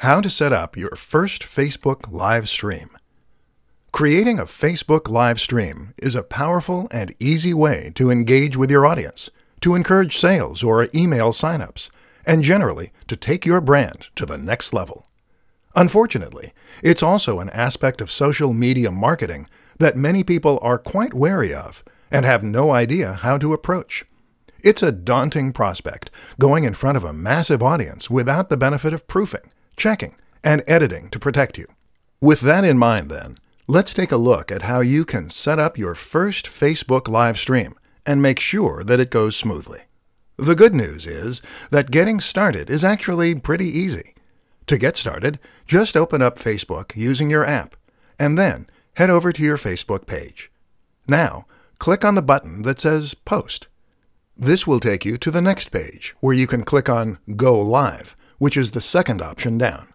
How to set up your first Facebook live stream. Creating a Facebook live stream is a powerful and easy way to engage with your audience, to encourage sales or email signups, and generally to take your brand to the next level. Unfortunately, it's also an aspect of social media marketing that many people are quite wary of and have no idea how to approach. It's a daunting prospect going in front of a massive audience without the benefit of proofing checking, and editing to protect you. With that in mind, then, let's take a look at how you can set up your first Facebook live stream and make sure that it goes smoothly. The good news is that getting started is actually pretty easy. To get started, just open up Facebook using your app, and then head over to your Facebook page. Now, click on the button that says Post. This will take you to the next page, where you can click on Go Live which is the second option down.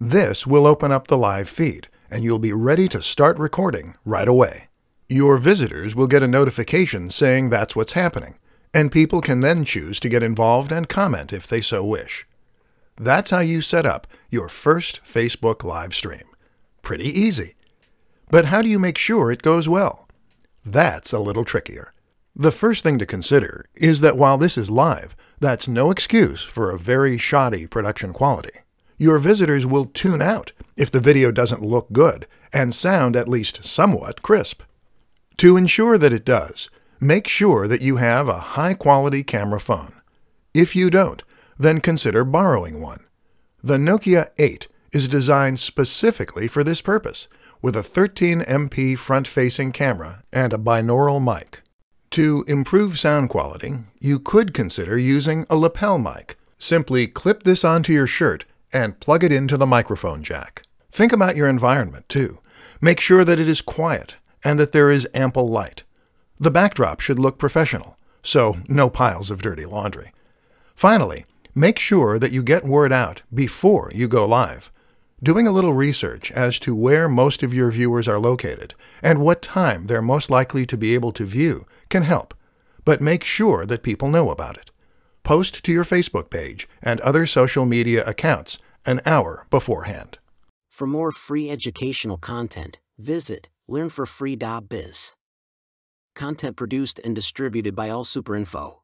This will open up the live feed, and you'll be ready to start recording right away. Your visitors will get a notification saying that's what's happening, and people can then choose to get involved and comment if they so wish. That's how you set up your first Facebook live stream. Pretty easy. But how do you make sure it goes well? That's a little trickier. The first thing to consider is that while this is live, that's no excuse for a very shoddy production quality. Your visitors will tune out if the video doesn't look good and sound at least somewhat crisp. To ensure that it does, make sure that you have a high-quality camera phone. If you don't, then consider borrowing one. The Nokia 8 is designed specifically for this purpose, with a 13MP front-facing camera and a binaural mic. To improve sound quality, you could consider using a lapel mic. Simply clip this onto your shirt and plug it into the microphone jack. Think about your environment, too. Make sure that it is quiet and that there is ample light. The backdrop should look professional, so no piles of dirty laundry. Finally, make sure that you get word out before you go live. Doing a little research as to where most of your viewers are located and what time they're most likely to be able to view can help, but make sure that people know about it. Post to your Facebook page and other social media accounts an hour beforehand. For more free educational content, visit learnforfree.biz. Content produced and distributed by AllSuperInfo.